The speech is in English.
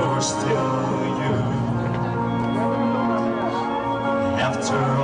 Or still you. After